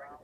around